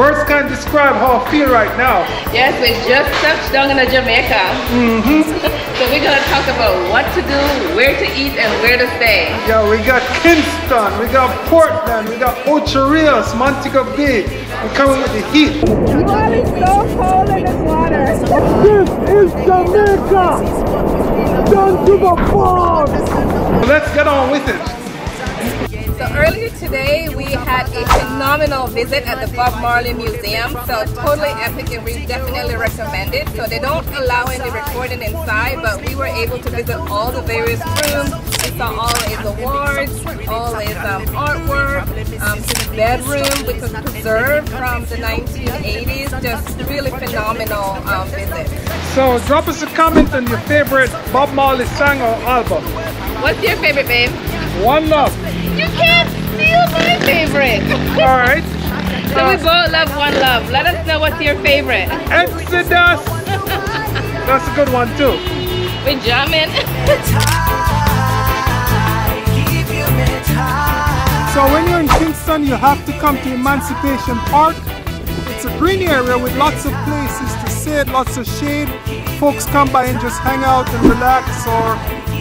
Words can't describe how I feel right now. Yes, we just touched down in Jamaica. Mm-hmm. so we're gonna talk about what to do, where to eat, and where to stay. Yeah, we got Kingston, we got Portland, we got Ocho Rios, Montego Bay. We're coming with the heat. Water is so cold in this water. This is Jamaica! Down to the farm! Let's get on with it. So earlier today we had a phenomenal visit at the Bob Marley Museum. So totally epic and we definitely recommend it. So they don't allow any recording inside, but we were able to visit all the various rooms. We saw all his awards, all his um, artwork, um, his bedroom, which was preserved from the 1980s. Just really phenomenal um, visit. So drop us a comment on your favorite Bob Marley song or album. What's your favorite, babe? One Love. You can't steal my favorite. All right. So we both love One Love. Let us know what's your favorite. Exodus. That's a good one too. We jamming. So when you're in Kingston, you have to come to Emancipation Park. It's a green area with lots of places to sit, lots of shade. Folks come by and just hang out and relax or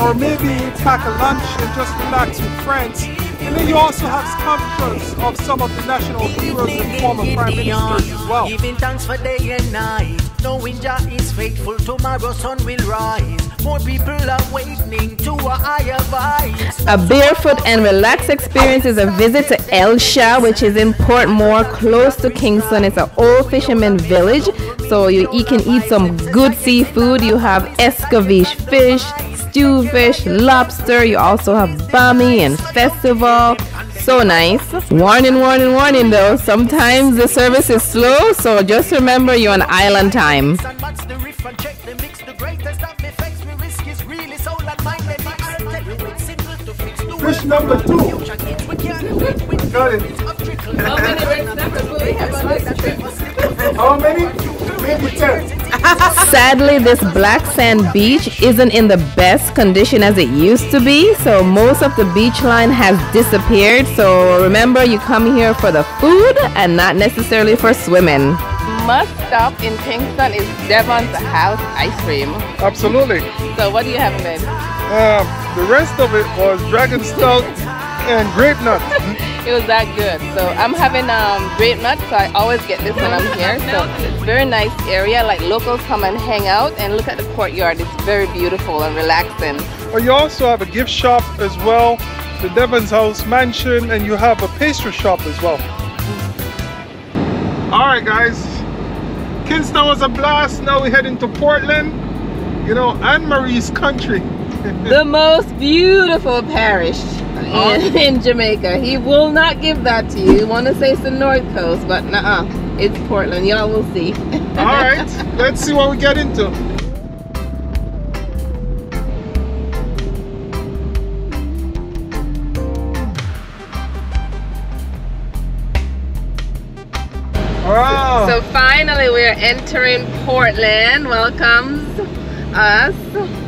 or maybe pack a lunch and just relax with friends. And then you also have sculptures of some of the national heroes and former prime ministers as well. Giving thanks for day and night. Knowing Jah is faithful, tomorrow sun will rise. More people are awakening to a higher vibe. A barefoot and relaxed experience is a visit to Hellshire, which is in Portmore, close to Kingston. It's an old fisherman village, so you, you can eat some good seafood. You have escabeche fish, stew fish, lobster. You also have bami and festival. So nice. Warning, warning, warning though. Sometimes the service is slow, so just remember you're on island time. Fish number two. Got it. How many? Maybe ten. Sadly, this black sand beach isn't in the best condition as it used to be, so most of the beach line has disappeared. So remember, you come here for the food and not necessarily for swimming. Must stop in Kingston is Devon's House ice cream. Absolutely. So what do you have, babe? Um, the rest of it was dragon stout and grape nut. It was that good. So I'm having um, grape nut, so I always get this when I'm here. So it's very nice area. Like locals come and hang out and look at the courtyard. It's very beautiful and relaxing. Well, you also have a gift shop as well, the Devon's House Mansion, and you have a pastry shop as well. All right, guys. Kingston was a blast. Now we're heading to Portland. You know, Anne Marie's country. The most beautiful parish in, uh-huh. in, Jamaica. He will not give that to you. You want to say it's the North Coast, but nah, it's Portland. Y'all will see. All right, let's see what we get into. Wow. So finally we're entering Portland. Welcomes us.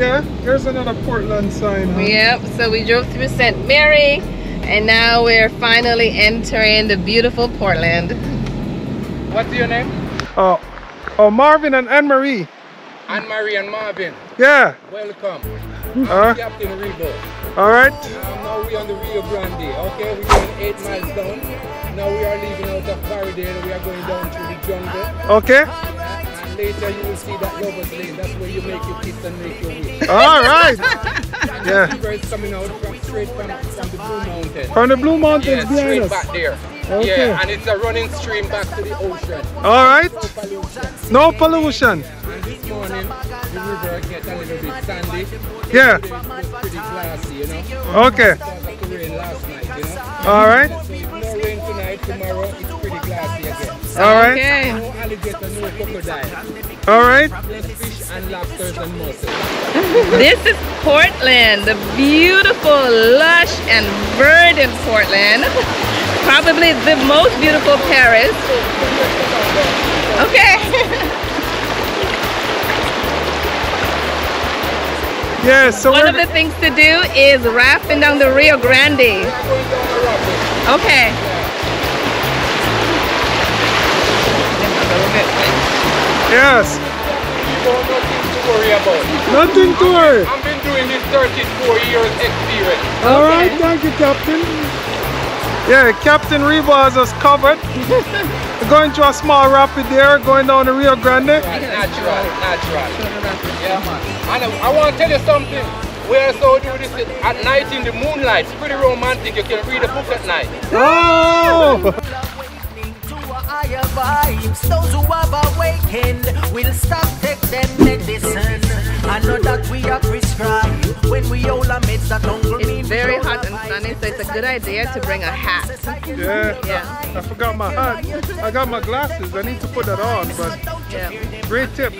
Yeah, there's another Portland sign. Huh? Yep, so we drove through St. Mary and now we're finally entering the beautiful Portland. What's your name? Oh, oh Marvin and Anne-Marie. Anne-Marie and Marvin. Yeah. Welcome. Uh, Captain Rebo. All right. Um, now we're on the Rio Grande. Okay, we're going eight miles down. Now we are leaving out of Paradise. We are going down through the jungle. Okay. Later you will see that Lover's Lane. That's where you make your kiss and make your wish. All right. yeah. The river is coming out from straight from, from the Blue Mountains. From the Blue Mountains yeah, behind straight us. back there. Okay. Yeah, and it's a running stream back to the ocean. All right. No pollution. No pollution. And this morning, the river gets a little bit sandy. Yeah. Pretty glassy, you know. Okay. Because rain last night, you know. All right. So no rain tonight, tomorrow it's pretty glassy again. All right. Okay. No alligator, no crocodile. All right. Fish and lobsters and mussels. This is Portland, the beautiful, lush and verdant Portland. Probably the most beautiful Paris. Okay. Yeah, so One of the things to do is rafting down the Rio Grande. We are going down the rapid. Okay. Yes. Nothing to worry about. Nothing to worry. I've been doing this 34 years experience. All right, thank you, Captain. Yeah, Captain Rebo has us covered. We're going to a small rapid there, going down the Rio Grande. Right, natural, natural. Yeah, man. And I, I want to tell you something. We also do this at night in the moonlight. It's pretty romantic. You can read a book at night. Oh! vibes. Those who have awakened will stop take them medicine. I know that we are prescribed when we all are made that hunger It's very hot and sunny, so it's a good idea to bring a hat. Yeah. Yeah. I forgot my hat. I got my glasses. I need to put that on, but Yeah. great tip.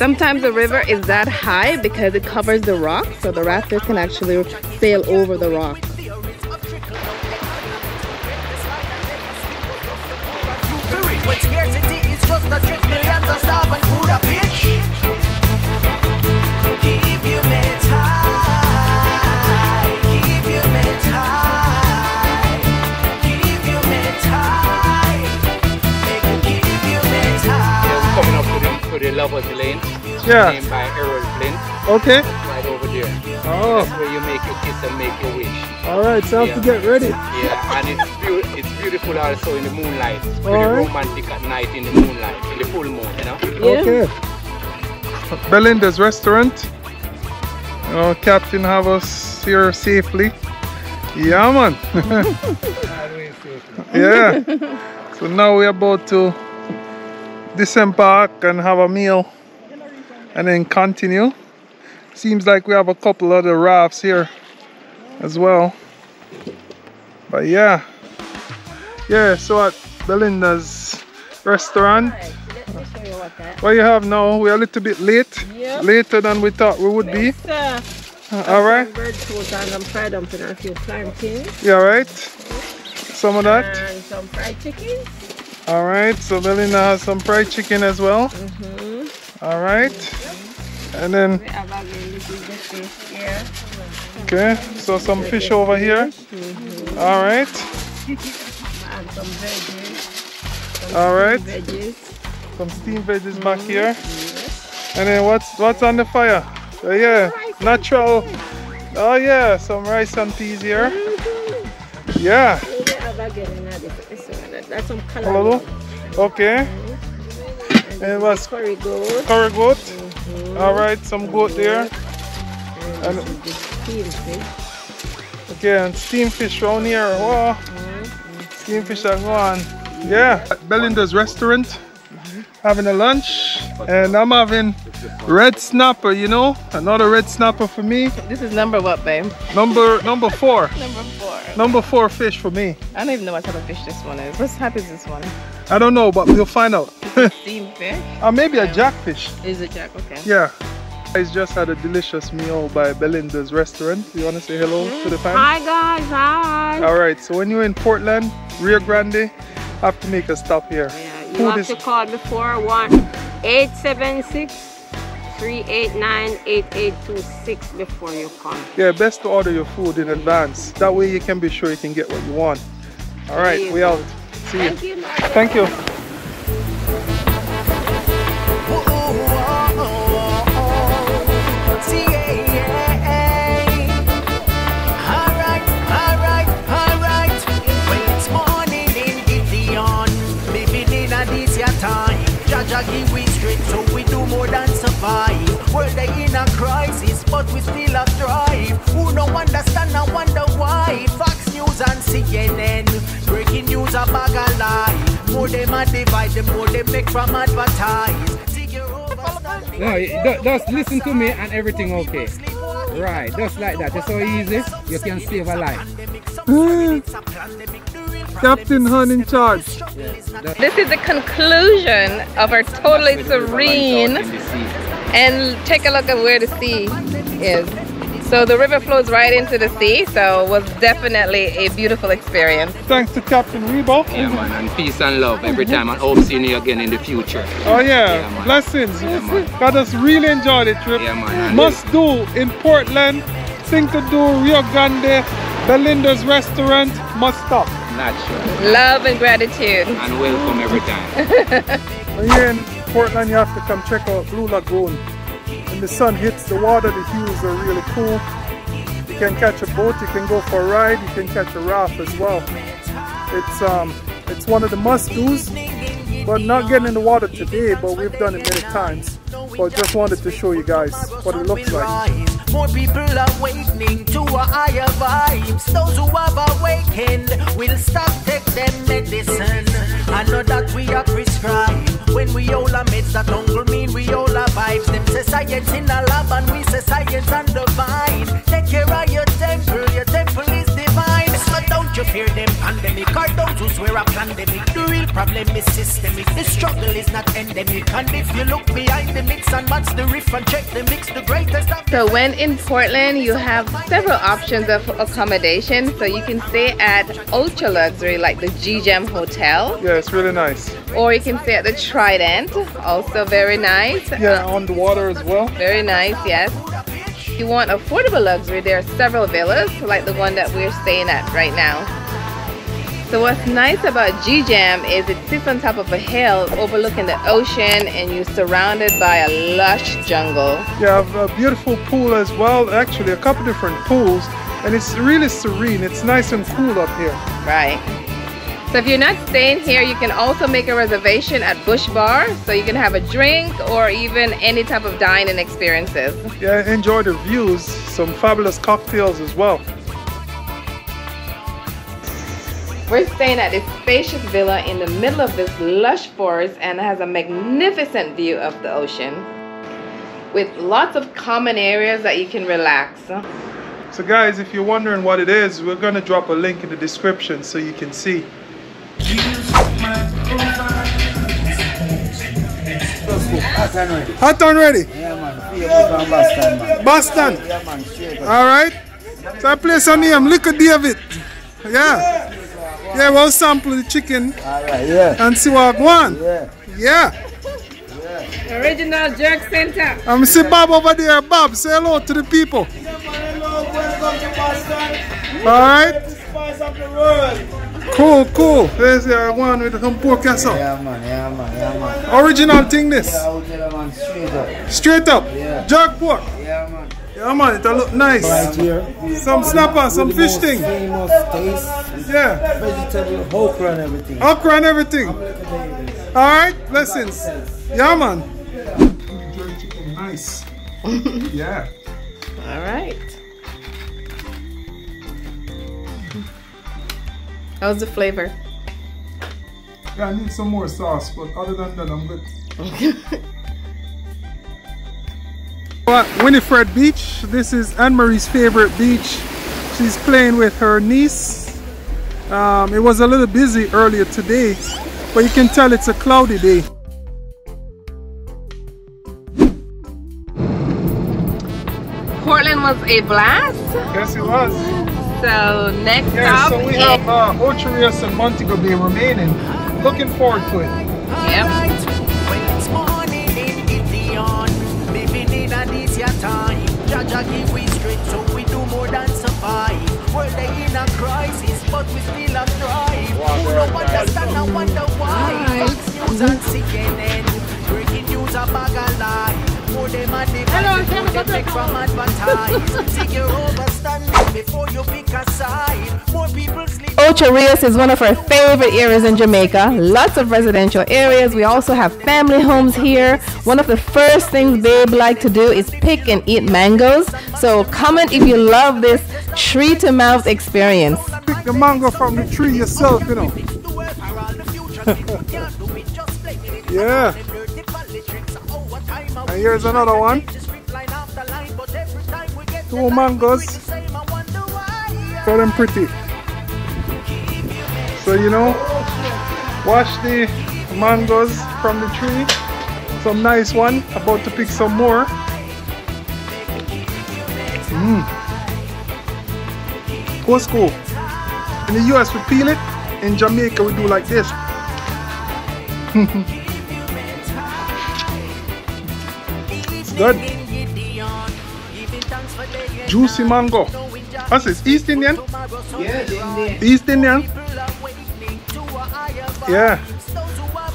Sometimes the river is that high because it covers the rock, so the rafters can actually sail over the rock. Scarcity is just a pitch. The, to the Lovers Lane. Yeah. Named by Errol Flynn. Okay. Right over there. Oh, That's where you make your kiss and make your wish. all right. So I have to get ready. Yeah, and it's, beau- it's beautiful also in the moonlight. It's pretty Alright. romantic at night in the moonlight, in the full moon, you know? Yeah. Okay. Belinda's restaurant. Oh, Captain have us here safely. Yeah, man. yeah. So now we're about to disembark and have a meal and then continue. Seems like we have a couple other rafts here as well. But yeah. Yeah, so at Belinda's restaurant. What you have now? We're a little bit late. Later than we thought we would be. Sir, Uh, all right. bread toast and some fried dumpling and a few plantains all right? Some of that. and some fried chicken. All right. So Belinda has some fried chicken as well. All right. And then We have a little bit of fish here okay. So some fish over here. All right. and some veggies. All right. Veggies. Some steamed veggies back here. And then what's what's on the fire? Uh, yeah, natural. Oh yeah, some rice and peas here. Yeah. We have again another this one. That's some color. Hello. Mm-hmm. Okay. And what's Curry goat. curry goat? Mm-hmm. All right, some goat there. And The steamed fish. okay, and steamed fish round here. Mm-hmm. Wow. Steamed fish are gone. Yeah. Belinda's restaurant, having a lunch, and I'm having red snapper. You know, another red snapper for me. This is number what, babe? Number number four. Number four. Number four fish for me. I don't even know what type of fish this one is. What type is this one? I don't know, but we'll find out. Steamed fish? or maybe a jackfish. Is it jack? Okay. Yeah. Guys just had a delicious meal by Belinda's restaurant. You want to say hello to the fans? Hi guys, hi. All right. So when you're in Portland, Rio Grande, have to make a stop here. Yeah, you Food have is- to call before one eight seven six three eight nine eight eight two six before you come. Yeah, best to order your food in advance. That way you can be sure you can get what you want. All right, There we go. out. See you. Thank you. Thank you. Oh, survive. We're they in a crisis, but we still a thrive. Who no understand, I wonder why. Fox News and CNN. Breaking news a bag of lie. More them a divide, the more they make from advertise. See your overstanding. No, you- just listen to me and everything okay. Right, just like that. It's so easy. You can save a life. Captain Hun in charge. This is the conclusion of our totally serene and take a look at where the sea is. So the river flows right into the sea, so it was definitely a beautiful experience. Thanks to Captain Rebo. Yeah, man, and peace and love every time, and hope seeing you again in the future. Oh yeah, Yeah, man. blessings. Yeah, man. Got us really enjoyed the trip. Yeah, man. Must do in Portland, thing to do. Rio Grande, Belinda's restaurant, must stop. Natural. Love and gratitude. And welcome every time. And here in Portland, you have to come check out Blue Lagoon. When the sun hits the water, the hues are really cool. You can catch a boat, you can go for a ride, you can catch a raft as well. It's um, it's one of the must-dos, but not getting in the water today, but we've done it many times. But just wanted to show you guys what it looks like. More people are awakening to a higher vibes. Those who have awakened will stop take them medicine. I know that we are. When we all are meds, that don't mean we all are vibes. Them say science in a lab and we say science or those swear a pandemic. The real problem is systemic. The struggle is not endemic. And if you look behind the mix and match the riff and check the mix, the greatest of So when in Portland, you have several options of accommodation. So you can stay at ultra luxury like the Geejam Hotel, Yeah, it's really nice. or you can stay at the Trident, also very nice. Yeah, on the water as well. Very nice, yes. If you want affordable luxury, there are several villas like the one that we're staying at right now. So what's nice about Geejam is it sits on top of a hill overlooking the ocean and you're surrounded by a lush jungle. You have a beautiful pool as well. Actually, a couple different pools, and it's really serene. It's nice and cool up here. Right. So if you're not staying here, you can also make a reservation at Bush Bar so you can have a drink or even any type of dining experiences. Yeah, enjoy the views. Some fabulous cocktails as well. We're staying at this spacious villa in the middle of this lush forest and has a magnificent view of the ocean with lots of common areas that you can relax. So guys, if you're wondering what it is, we're gonna drop a link in the description so you can see. Hot and ready. Yeah, man. Boston. Boston. Yeah, man. All right. So I place on name, Liquor David. Yeah. Yeah, we'll sample the chicken All right, yeah. and see what I want. Yeah. Yeah. Original Jerk Center. I'm see Bob over there. Bob, say hello to the people. All right. Cool, cool. There's the one with some pork castle. Yeah, man. Yeah, man. Yeah, man. Original thing this. Yeah, out man. Straight up. Straight up. Yeah. Jerk pork. Yeah, man. Yeah man, it look nice. Right here. Some snapper, some With fish thing. Famous taste. Yeah. Vegetable, okra and everything. Okra and everything. Alright, blessings. Yeah man. Nice. yeah. All right. How's the flavor? Yeah, I need some more sauce, but other than that, I'm good. But Winifred Beach, this is Anne Marie's favorite beach. She's playing with her niece. Um, it was a little busy earlier today, but you can tell it's a cloudy day. Portland was a blast. Yes, it was. So next Yeah, up so we have uh, Ocho Rios and Montego Bay remaining. Looking forward to it. Yep. Jaja give we strength, so we do more than survive. World they in a crisis, but we still a thrive. Who don't understand and wonder why? Fox News and CNN, breaking news a bag of lie. More them and the Hello, them take from advertise. Seek your overstanding before you pick a side. More people sleep. Ocho Rios is one of our favorite areas in Jamaica. Lots of residential areas. We also have family homes here. One of the first things Babe like to do is pick and eat mangoes. So comment if you love this tree to mouth experience. Pick the mango from the tree yourself, you know. Yeah. And here's another one. Two mangoes. Got them pretty. So you know, wash the mangoes from the tree. Some nice one. About to pick some more. Mmm. Costco. In the US we peel it. In Jamaica we do like this. good. Juicy mango. What's this? East Indian? Yes, East Indian? Yeah.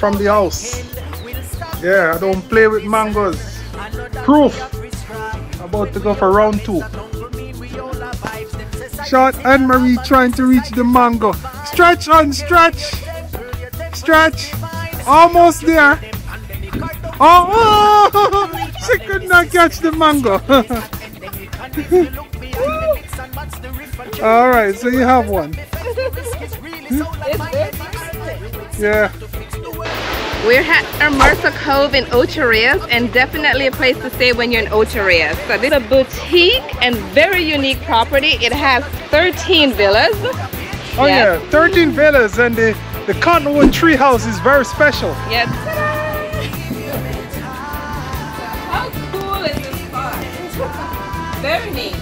From the house. Yeah, I don't play with mangoes. Proof. About to go for round two. Shot and Marie trying to reach the mango. Stretch on stretch. Stretch. Almost there. Oh, oh, she could not catch the mango. All right, so you have one. Yeah. We're at Hermosa Cove in Ocho Rios and definitely a place to stay when you're in Ocho Rios. So this is a boutique and very unique property. It has 13 villas. Oh Yes. yeah, 13 villas and the, the Cottonwood tree house is very special. Yes. Very neat.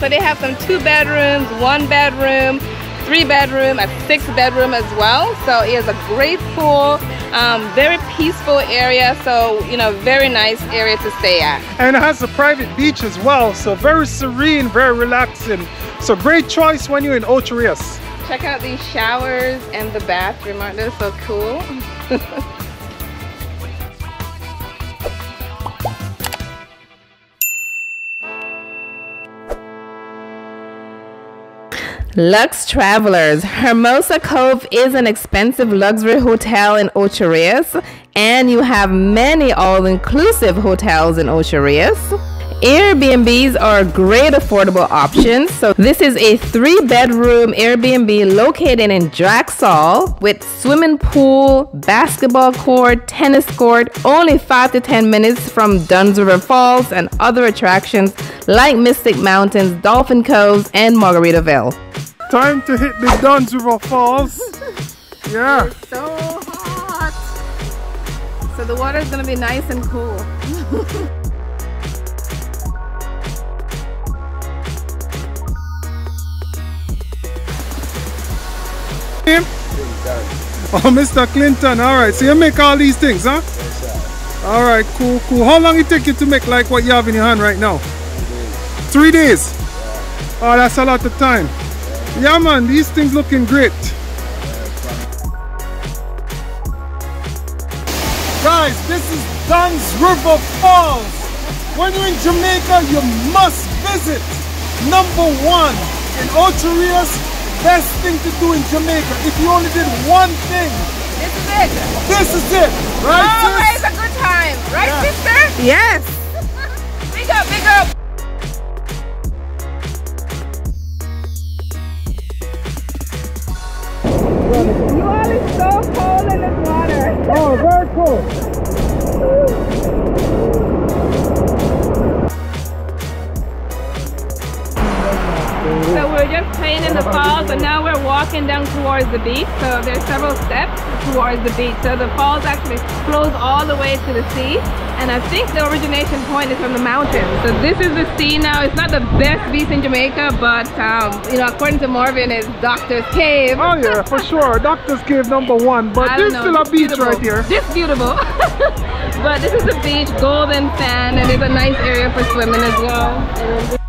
So they have some two bedrooms, one bedroom, three bedroom, a six bedroom as well. So it is a great pool, um, very peaceful area. So, you know, very nice area to stay at. And it has a private beach as well, so very serene, very relaxing. So great choice when you're in Ocho Rios. Check out these showers and the bathroom. Aren't they so cool? Lux Travelers. Hermosa Cove is an expensive luxury hotel in Ocho Rios, and you have many all inclusive hotels in Ocho Rios. Airbnbs are great affordable options. So, this is a three bedroom Airbnb located in Drax Hall with swimming pool, basketball court, tennis court, only 5 to 10 minutes from Dunn's River Falls and other attractions like Mystic Mountains, Dolphin Coves, and Margaritaville. Time to hit the Dunn's Falls. Yeah. so hot. So the water is gonna be nice and cool. Him? Oh, Mr. Clinton. All right. So you make all these things, huh? All right. Cool, cool. How long it take you to make like what you have in your hand right now? Three days. Oh, that's a lot of time. Yeah, man. These things looking great. Guys, this is Dunn's River Falls. When you're in Jamaica, you must visit. Number one in Ocho Rios, best thing to do in Jamaica. If you only did one thing, This is it. this is it, right? Always sis? a good time, right, Yeah. sister? Yes. Big up, big up. You all is so cold in this water. Oh, very cool. So we're just playing in the falls, and now we're walking down towards the beach. So there's several steps towards the beach. So the falls actually flows all the way to the sea, and I think the origination point is from the mountains. So this is the sea now. It's not the best beach in Jamaica, but um, you know, according to Marvin, it's Doctor's Cave. Oh yeah, for sure. Doctor's Cave number one, but there's don't still a beach beautiful. right here. This beautiful. but this is the beach, Golden Sand, and it's a nice area for swimming as well.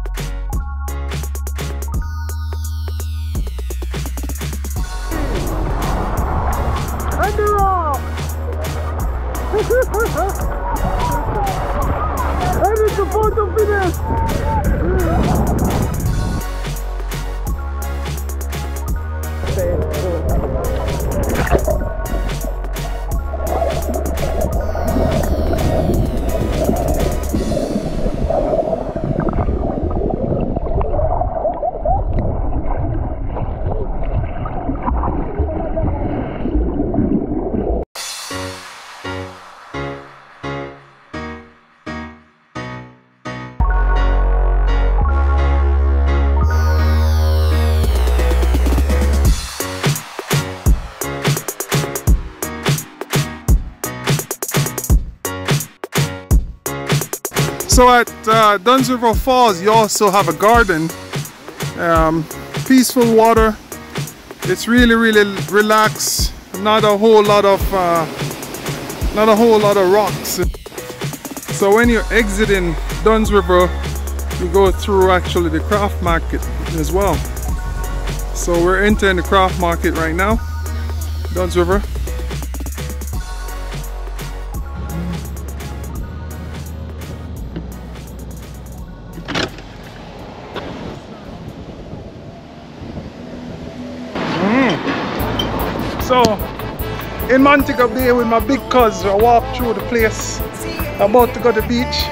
So at uh, Dunn's Falls, you also have a garden. Um, peaceful water. It's really, really relaxed. Not a whole lot of, uh, not a whole lot of rocks. So when you're exiting Dunn's River, you go through actually the craft market as well. So we're entering the craft market right now, Dunn's River. In Montego Bay with my big cuz, I walk through the place, I'm about to go to the beach.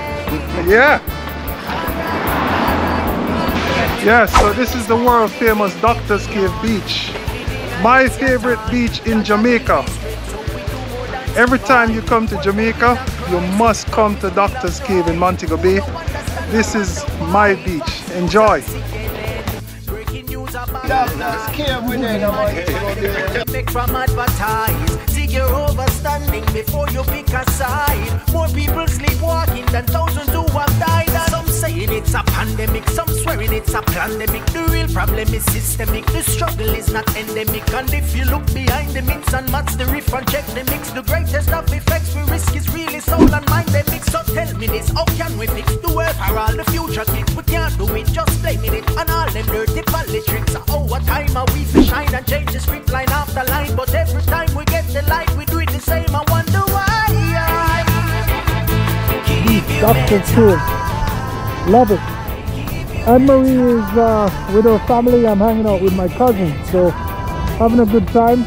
Yeah. Yeah, so this is the world famous Doctor's Cave Beach. My favorite beach in Jamaica. Every time you come to Jamaica, you must come to Doctor's Cave in Montego Bay. This is my beach. Enjoy. Doctors, care with your overstanding before you pick a side. More people sleepwalking than thousands who have died. And some saying it's a pandemic, some swearing it's a pandemic. The real problem is systemic. The struggle is not endemic. And if you look behind the mix and match the riff and check the mix, the greatest of effects we risk is really soul and mind they mix. So tell me this, how can we fix the world for all the future kids? We can't do it, just blaming it on all them dirty politics. Oh, what time are we for shine and change the script line? Doctor's Cave. Love it. Anne Marie is uh, with her family. I'm hanging out with my cousin. So having a good time.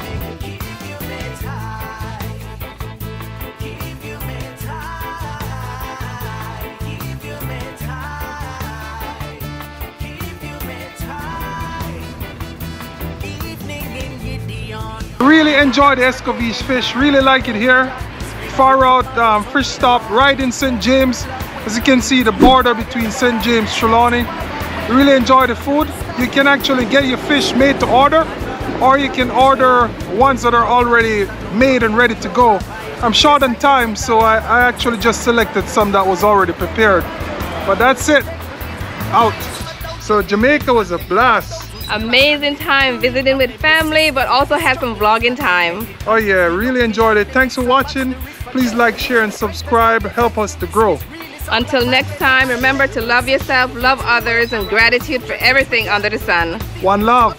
Really enjoy the Escovitch fish. Really like it here. Far out um, fish stop right in St. James. As you can see, the border between St. James, Trelawny. Really enjoy the food. You can actually get your fish made to order or you can order ones that are already made and ready to go. I'm short on time, so I, I actually just selected some that was already prepared. But that's it. Out. So Jamaica was a blast. Amazing time visiting with family, but also had some vlogging time. Oh yeah, really enjoyed it. Thanks for watching. Please like, share, and subscribe. Help us to grow. Until next time, remember to love yourself, love others, and gratitude for everything under the sun. One love.